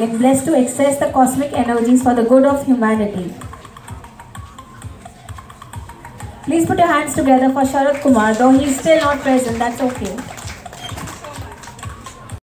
and blessed to access the cosmic energies for the good of humanity. Please put your hands together for Sharat Kumar, though he is still not present, that's okay.